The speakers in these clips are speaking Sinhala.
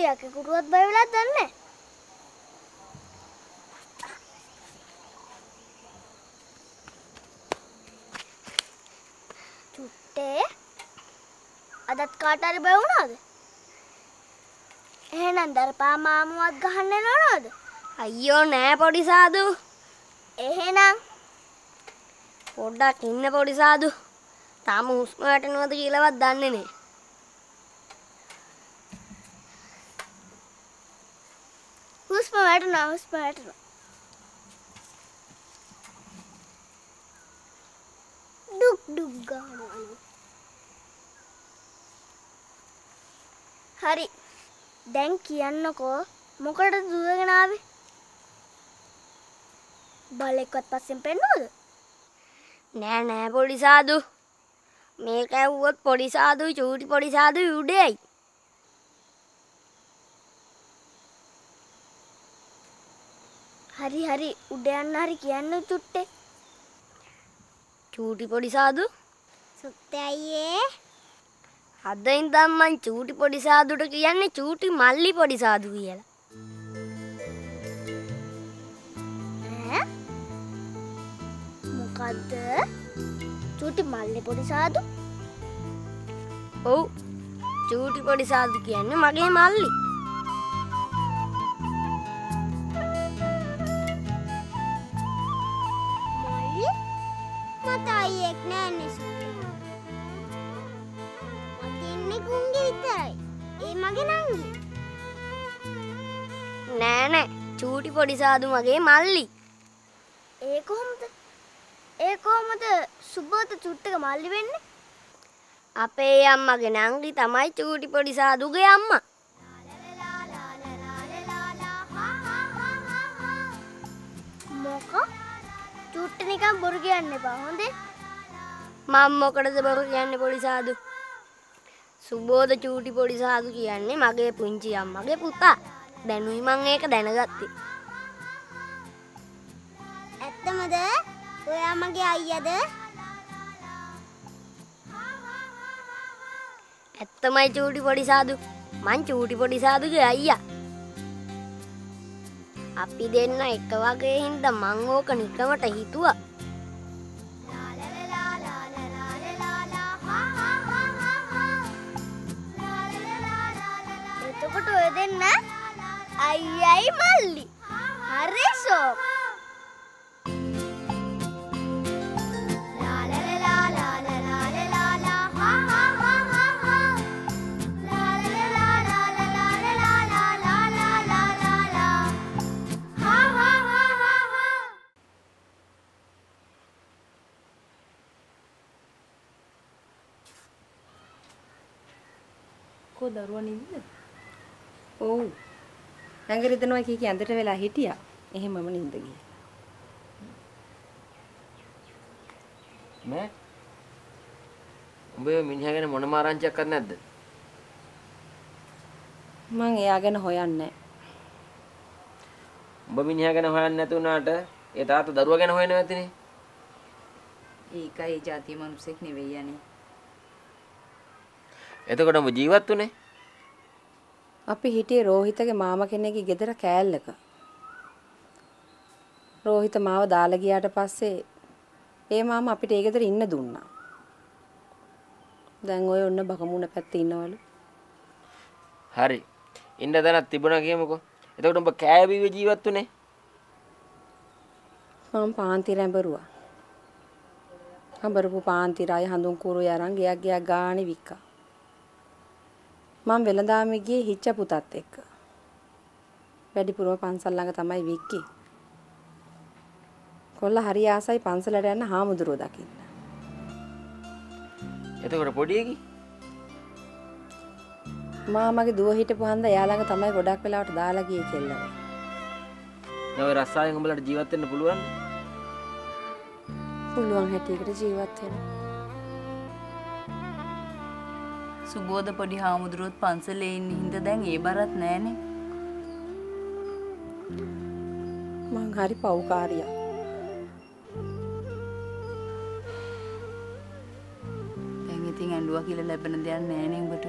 චුට්ටියක් කුටුවත් බය වෙලා දන්නේ. චුට්ටේ. අදත් කාට හරි බය වුණාද? එහෙනම් දරපා මාමුවත් ගහන්න නෝනද අයියෝ නෑ පොඩි සාදු. එහෙනම් පොඩ්ඩක් ඉන්න පොඩි සාදු. තාම හුස්ම වැටෙනවද කියලාවත් දන්නේ නෑ හුස්ම වැටුණා හුස්ම වැටුණා ඩුක් ඩුක් ගහනවා හරි දැන් කියන්නකෝ මොකටද දුවගෙන ආවේ බලෙක්වත් පස්සෙන් පෙන්නවද නෑ නෑ පොඩි සාදු මේක ඇව්වොත් පොඩි සාදු චූටි පොඩි සාදු උඩේයි හරි හරි. උඩ යන්න හරි කියන්න චුට්ටේ චූටි පොඩි සාදු. සුත්තේ අයියේ. අද ඉඳන් මං චූටි පොඩි සාදුට කියන්නේ චූටි මල්ලි පොඩි සාදු කියලා. ඈ? මොකද්ද? චුටි මල්ලේ පොඩි සාදු? ඔව්. චූටි පොඩි සාදු කියන්නේ මගේ මල්ලි මල්ලි චූටි පොඩි සාදු මගේ මල්ලි. ඒ කොහොමද? ඒ කොහොමද සුබෝත චුට්ටක මල්ලි වෙන්නේ? අපේ අම්මගේ නංගි තමයි චූටි පොඩි සාදුගේ අම්මා. මොක? චුට්ට නිකන් බොරු කියන්න එපා හොඳේ. මම මොකටද බරු කියන්නේ පොඩි සාදු? සුබෝධ චූටි පොඩි සාදු කියන්නේ මගේ පුංචි අම්මගේ පුතා. දැනුයි මං ඒක දැනගත්තේ ඇත්තමද ඔයා මගේ අයියද? ඇත්තමයි චූටි පොඩි සාදු. මං චූටි පොඩි සාදුගේ අයියා. අපි දෙන්න එක වගේ හින්දා මං ඕක නිකමට හිතුවා. එතකොට ඔය දෙන්න අයියයි මල්ලි. හරි ෂෝක්. කෝ දරුවා නින්ද? ඔව්. ඇඟ රිදෙනවා කී කී ඇඳට වෙලා හිටියා. එහෙමම නින්ද ගියා. නෑ උඹ මිනිහා ගැන මොනම ආරංචියක් කරන්නේ නැද්ද? මං එයා ගැන හොයන්නේ උඹ මිනිහා ගැන හොයන්නේ නැති වුණාට ඒ තාත්තා දරුවා ගැන හොයනවා ඇතිනේ. ඒකයි ඒ જાතිය මිනිස්සෙක් නෙවෙයි යන්නේ. එතකොට උඹ ජීවත් උනේ? අපි හිටියේ රෝහිතගේ මාමා කෙනෙක්ගේ ගෙදර කෑල්ලක. රෝහිත මාව දාලා ගියාට පස්සේ ඒ මාමා අපිට ඒ ගෙදර ඉන්න දුන්නා. දැන් ඔය ඔන්න බකමුණ පැත්තේ ඉන්නවලු. හරි. ඉන්න තැනක් තිබුණා කියමුකෝ. එතකොට උඹ කෑ බීවේ ජීවත් උනේ? මම පාන්ති රැඹරුවා. හඹරපු පාන්ති රාය හඳුන් කුරු යරන් ගියක් ගියක් ගානේ වික්කා. මම වෙළඳාමේ ගියේ හිච්ච පුතත් එක්ක. වැඩිපුරම පන්සල් ළඟ තමයි වික්කේ. කොල්ල හරි ආසයි පන්සලට යන්න හාමුදුරුවෝ දකින්න. එතකොට පොඩි එකි මාමගේ දුව හිටපු හන්ද එයා ළඟ තමයි ගොඩක් වෙලාවට දාලා ගියේ කෙල්ලව. දැන් ඔය රස්සාවෙන් උඹලට ජීවත් වෙන්න පුළුවන්ද? පුළුවන් හැටියකට ජීවත් වෙන්න. සුබෝධ පොඩි හාමුදුරුවොත් පන්සලේ ඉන්න හින්දා දැන් ඒ බරත් නෑනේ. මං හරි පව්කාරියා. දැන් ඉතින් ඇඬුවා කියලා ලැබෙන දෙයක් නෑනේ උඹට.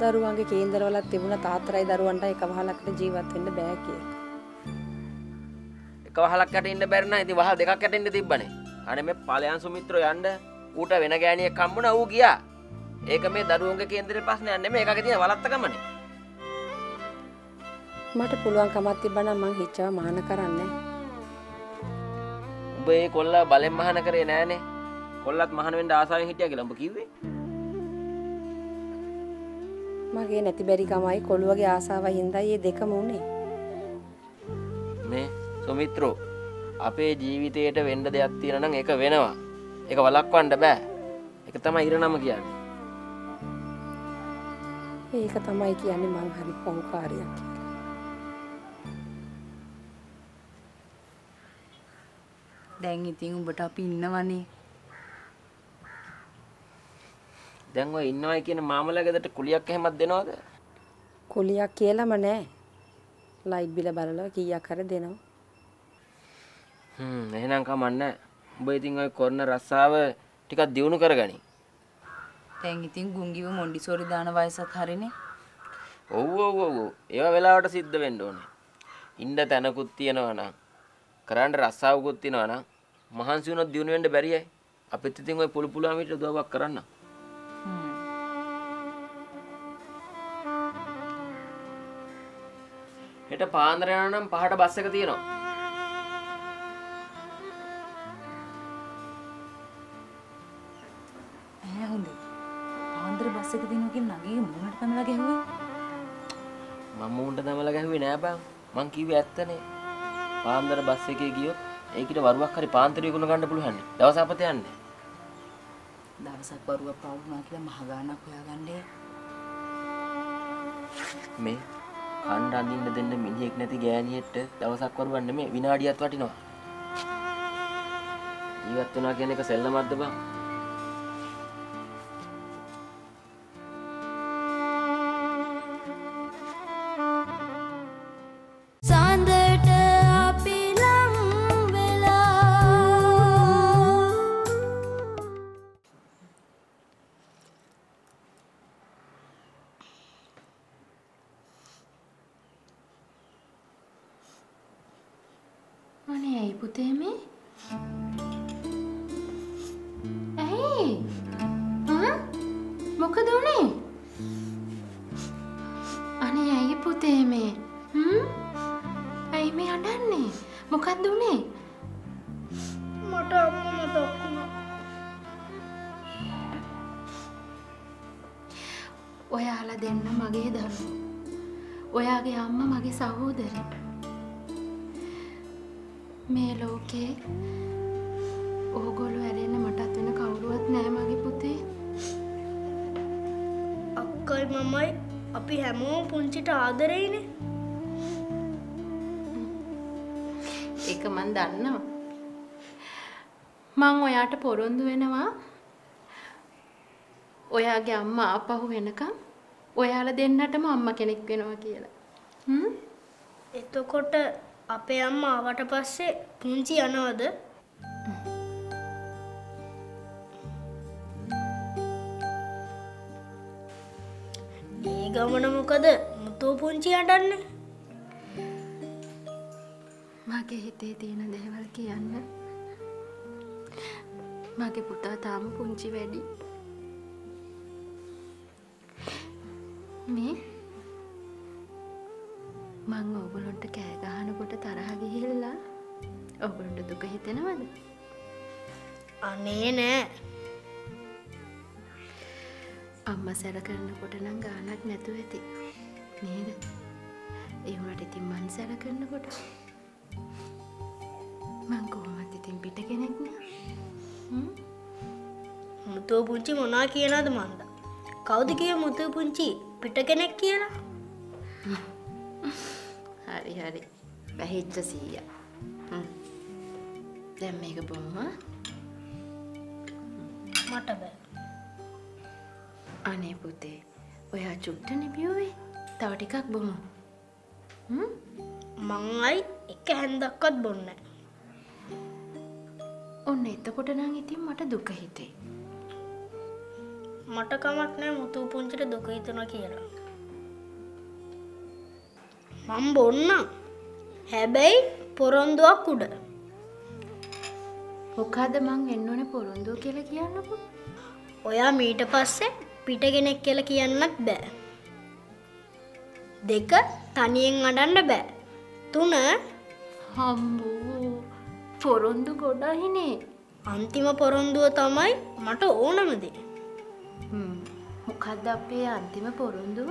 දරුවන්ගේ කේන්දරවලත් තිබුණ තාත්තරයි දරුවන්ට එක වහලකට ජීවත් වෙන්න බෑ කියලා. එක වහලක් යට ඉන්න බැරි නම් ඉතින් වහල් දෙකක් යට ඉන්න තිබ්බනේ. අනේ මේ ඵලයන් සුමිත්‍රෝ යන්න ඌට වෙන ගෑණියෙක් හම්බුණා ඌ ගියා. ඒක මේ දරුවන්ගේ කේන්දරේ ප්‍රශ්නයක් නෙමෙයි ඒකගේ තියෙන වලත්තකමනේ. මට පුළුවන් කමක් තිබ්බනම් මං හිච්චව මහාන කරන්නේ. උඹ ඒ කොල්ලා බලෙන් මහාන කරේ නෑනේ. කොල්ලත් මහාන වෙන්න ආසාවෙන් හිටියා කියලා උඹ කිව්වේ. මගේ නැති බැරි කමයි කොළුවගේ ආසාවයි හින්දා මේ දෙකම උනේ. මේ සුමිත්‍රෝ අපේ ජීවිතයට වෙන්න දෙයක් තියෙනවා නම් ඒක වෙනවා. ඒක වළක්වන්න බෑ. ඒක තමයි ඉරණම කියන්නේ. ඒක තමයි කියන්නේ මං හරි පෞකාරයක් කියලා. දැන් ඉතින් උඹට අපි ඉන්නවනේ. දැන් ඔය ඉන්නවයි කියන මාමලා ගෙදරට කුලියක් එහෙමත් දෙනවද? කුලියක් කියලාම නෑ. ලයිට් බිල බලලා කීයක් හරි දෙනවා. හ්ම් එහෙනම් කමන්නේ. උඹ ඉතින් ඔය කොරන රස්සාව ටිකක් දියුණු කරගනි. දැන් ඉතින් ගුංගිව මොන්ඩිසෝරි දාන වයසත් හරිනේ. ඔව් ඔව් ඔව්. ඒවා වෙලාවට සිද්ධ වෙන්න ඕනේ. ඉන්න තැනකුත් තියෙනවා නම් කරන්න රස්සාවකුත් තියෙනවා නම් මහන්සි වුණොත් දියුණු වෙන්න බැරියයි. අපිත් ඉතින් ඔය පුළු පුළුවන් විදිහට උදව්වක් කරන්න. හෙට පාන්දර යනවා නම් පහට බස් එක තියෙනවා. කියන නගේ මුණට තමලා ගැහුවේ. මම උන්ට දමලා ගැහුවේ නෑ බං. මං කිව්වේ ඇත්තනේ. පාන්දර බස් එකේ ගියොත් ඒකිට වරුවක් හරි පාන්තරය ගුණ ගන්න පුළුවන්. දවස් අපත යන්නේ. දවසක් බරුවක් පාවුනා කියලා මහ ගානක් හොයාගන්නේ. මේ කණ්ඩ අඳින්න දෙන්න මිනිහෙක් නැති ගෑණියෙක්ට දවසක් වරුවක් නෙමෙයි විනාඩියක් වටිනවා. ජීවත් වෙනවා කියන එක සෙල්ලමක්ද බං? ඔයාලා දෙන්න මගේ දරුවෝ. ඔයාගේ අම්මා මගේ සහෝදරි. මේ ලෝකේ ඕගොල්ලෝ ඇරෙන්න මටත් වෙන කවුරුවත් නෑ මගේ පුතේ. අක්කයි මමයි අපි හැමෝම පුංචිට ආදරෙයිනේ. ඒක මන් දන්නවා. මං ඔයාට පොරොන්දු වෙනවා. ඔයාගේ අම්මා ආපහු වෙනකම් ඔයාලා දෙන්නටම අම්මා කෙනෙක් වෙනවා කියලා. හ්ම්? එතකොට අපේ අම්මා ආවට පස්සේ පුංචි යනවද? ඒ ගමන මොකද මුතෝ පුංචි අඬන්නේ? මගේ හිතේ තියෙන දේවල් කියන්න. මගේ පුතා තාම පුංචි වැඩි. මේ මං ඕගොල්ලොන්ට කෑ ගහනකොට තරහ ගිහිල්ලා ඕගොල්ලොන්ට දුක හිතෙනවද? අනේ නෑ. අම්මා සැර කරනකොට නම් ගානක් නැතුව ඇති. නේද? වුණාට ඉතින් මං සැර කරනකොට මං කොහොමද ඉතින් පිට කෙනෙක් නේ? හ්ම්? මුතෝ පුංචි මොනා කියනවද මන්ද? කවුද කිය මුතෝ පුංචි පිට කෙනෙක් කියලා? හරි හරි. වැහිච්ච සීයා. දැන් මේක බොමු ආ? මට බෑ. අනේ පුතේ. ඔයා චුට්ටනේ බිව්වේ. තව ටිකක් බොමු. හ්ම්? මං අයි එක හැන්දක්වත් බොන්නේ. ඔන්න එතකොට නම් ඉතින් මට දුක හිතේ. මට කමක් නෑ මුතු පුංචිට දුක හිතනවා කියලා. මම බොන්නම්. හැබැයි පොරොන්දුවක් උඩ. මොකද මං එන්න ඕනේ පොරොන්දුව කියලා කියන්නකෝ. ඔයා මීට පස්සේ පිටගෙනෙක් කියලා කියන්නත් බෑ. දෙක තනියෙන් අඩන්න බෑ. තුන හම්බෝ පොරොන්දු ගොඩහිනේ. අන්තිම පොරොන්දුව තමයි මට ඕනම දේ. හ්ම්. මොකද්ද අපේ අන්තිම පොරොන්දුව?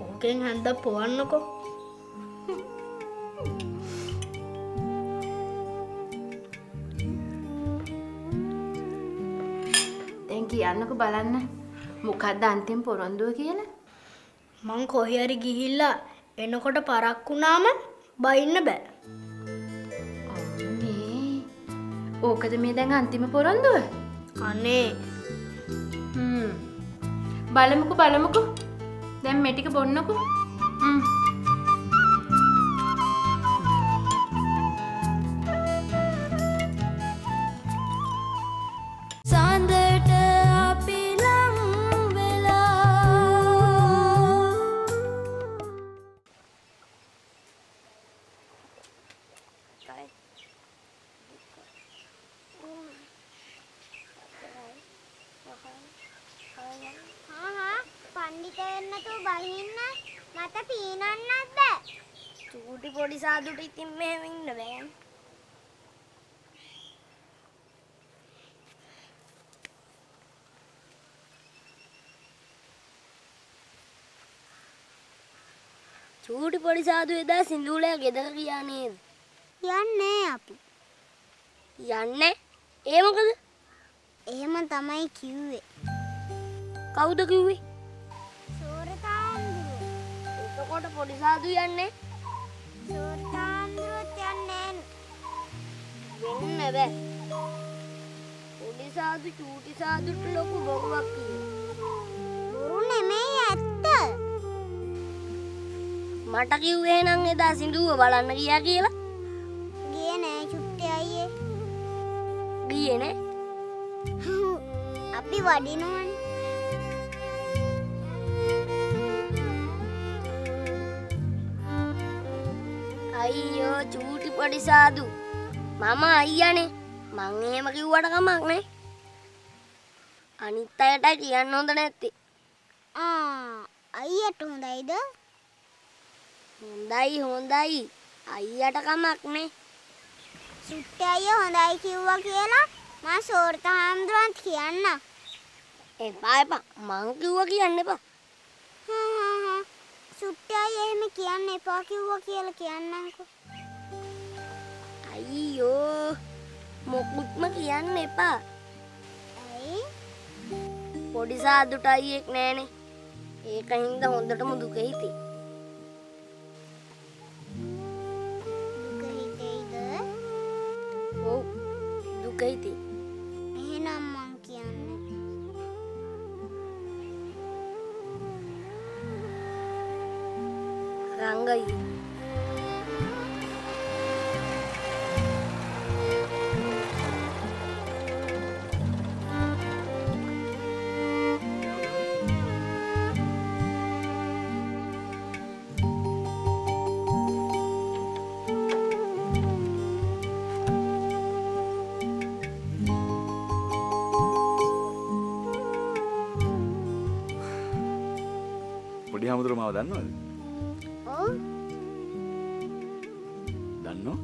ඕකෙන් හැන්දක් පොවන්නකෝ. දැන් කියන්නකෝ බලන්න. මොකද්ද අන්තිම පොරොන්දුව කියලා? මං කොහේ හරි ගිහිල්ලා එනකොට පරක් වුණාම බයින්න බෑ. ඕකද මේ දැන් අන්තිම පොරොන්දුව? අනේ. බලමුකෝ බලමුකෝ. දැන් මේ ටික බොන්නකෝ. හ්ම්. සඳට වෙන්නතු බහින්න මට පීනන්නත් බෑ. චූටි පොඩි සාදුට ඉතින් මෙහෙම ඉන්න බෑ. චූටි පොඩි සාදු එදා සිඳුලෑ ගෙදර ගියා නේද? යන්නේ අපි. යන්නේ? ඒ මොකද? එහෙම තමයි කිව්වේ. කවුද කිව්වේ එතකොට පොඩි සාදු යන්නේ. සෝරතාන්දුරුවත් යන්නේ වෙන්න බෑ. පොඩි සාදු චූටි සාදුට ලොකු බොරුවක් කියලා. බොරු නෙමෙයි ඇත්ත. මට කිව්වේ නම් එදා සිඳුව බලන්න ගියා කියලා. ගිය නෑ චුට්ටි අයියේ. ගියේ නේ. අපි වඩිනුවන් අයියෝ චූටි පොඩි සාදු. මම අයියනේ. මං එහෙම කිව්වට කමක් නේ. අනිත් අයට කියන්න හොඳ නැත්තේ. ආ අයියට හොඳයිද? හොඳයි හොඳයි. අයියට කමක් නේ. චුට්ටි අයිය හොඳයි කිව්වා කියලා මා සෝර්ත හාමුදුරුවන්ට කියන්න එපා එපා. මං කිව්වා කියන්න එපා චුට්ටි අයිය එහෙම කියන්න එපා කිව්වා කියලා කියන්නකෝ අයියෝ මොකුත්ම කියන්න එපා. ඇයි? පොඩි සාදුට අයියෙක් නෑනේ. ඒක හින්දා හොඳටම දුක හිතේ හමුදුර මාව දන්නවද? ඔව්. දන්නෝ?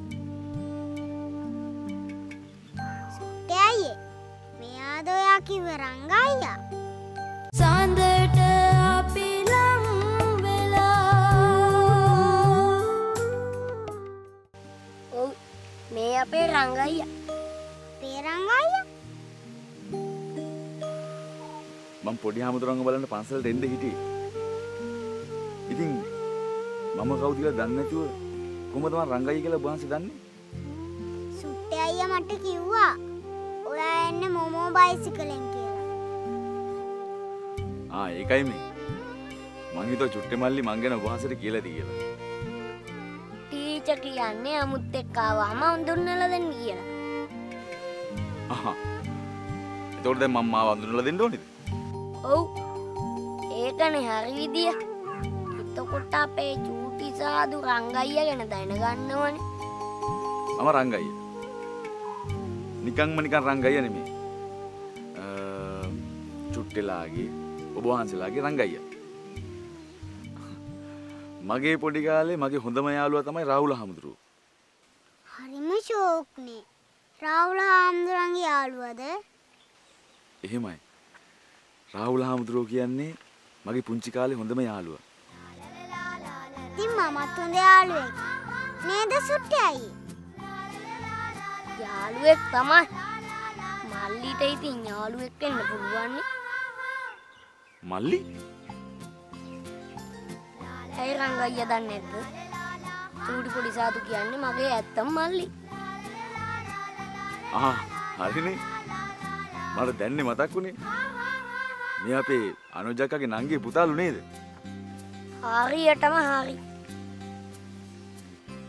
අයියේ මෙයාද ඔයා කිව්ව රංගයියා? සඳට අපි ලං වෙලා. ඔව්. මේ අපේ රංගයියා. අපේ රංගයියා? මම පොඩි හමුදුරන්ව බලන්න පන්සලට එන්න හිටියේ. මම කවුද කියලා දන්නේ නැතුව කොහමද මම රංගයි කියලා ඔබවහන්සේ දන්නේ? සුට්ටි අයියා මට කිව්වා ඔයා එන්නේ මොමෝ බයිසිකලෙන් කියලා ආ ඒකයි මේ. මං හිතුවා චුට්ටේ මල්ලි මං ගැන ඔබවහන්සේට කියලාද කියලා. ටීචර් කියන්නේ අමුත් එක්ක ආවම හඳුන්වලා දෙන්න කියලා අහා. එතකොට දැන් මම මාව අඳුනලා දෙන්න ඕනේද? ඔව් ඒකනේ හරි විදිය එතකොට අපේ චූටි සාදු රංගයිය ගැන දැනගන්නවනේ මම රංගයිය. නිකන්ම නිකන් රංගයිය නෙමෙයි. චුට්ටෙලාගේ ඔබ වහන්සේලාගේ රංගයිය. මගේ පොඩි කාලේ මගේ හොඳම යාළුවා තමයි රාහුල හමුදුරුවෝ. හරිම ෂෝක්නේ. රාහුල හාමුදුරන්ගේ යාළුවද? එහෙමයි. රාහුල හාමුදුරුවෝ කියන්නේ මගේ පුංචි කාලේ හොඳම යාළුවා. ඉතින් මමත් හොඳ යාළුවෙක්. නේද සුට්ටි අයියේ? යාළුවෙක් තමයි මල්ලිට ඉතින් යාළුවෙක් වෙන්න පුළුවන්නේ මල්ලි ඇයි රංගයිය දන්නේ නැද්ද චූටි පොඩි සාදු කියන්නේ මගේ ඇත්තම මල්ලි ආ හරිනේ. මට දැන්නේ මතක් වුණේ. මේ අපේ අනුජක්කගේ නංගිගේ පුතාලු නේද? හරියටම හරි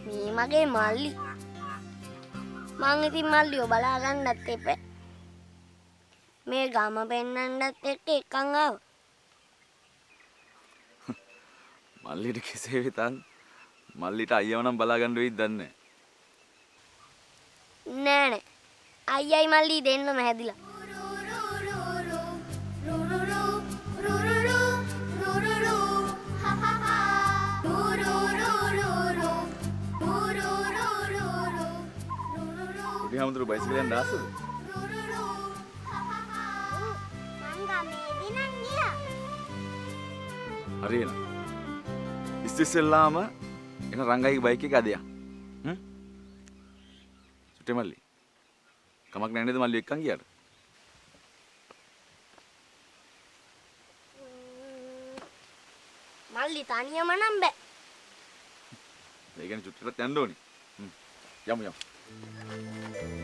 මේ මගේ මල්ලි. මං ඉතින් මල්ලිව බලාගන්නත් එප. මේ ගම පෙන්නන්නත් එක්ක එකං ආව. මල්ලිට කෙසේ වෙතත් මල්ලිට අයියව නම් බලාගන්න වෙයිද දන්නේ නෑනේ අයියයි මල්ලි දෙන්නම හැදිලා පොඩි හමුදුරු බයිසිකලෙන් දාසද? ගියා. හරියන. ඉස්සෙල්ලාම එන රංගයිගේ බයික් එක අදයා. හ්ම්? සුටේ මල්ලි. කමක් නැහැ නේද මල්ලි එක්කන් ගියාට? මල්ලි තනියම නම් බෑ ඒ කියන්නේ චුට්ටටත් යන්න ඕනේ. හ්ම්. යමු යමු. Thank you.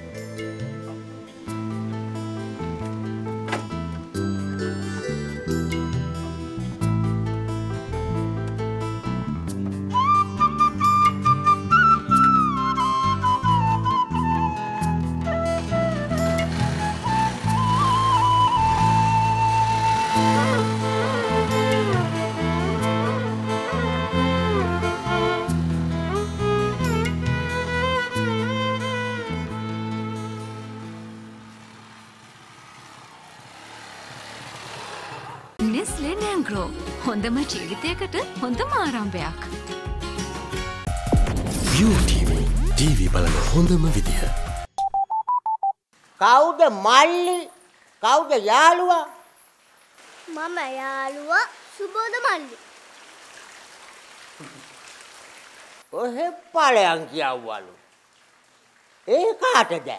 හොඳම ජීවිතයකට හොඳම ආරම්භයක්. UTV ටීවී බලන හොඳම විදිහ. කවුද මල්ලි කවුද යාළුවා මම යාළුවා සුබෝධ මල්ලි. ඔහෙ පලයන් කියව්වලු ඒ කාටද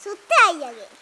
සුත්ත අයියගේ.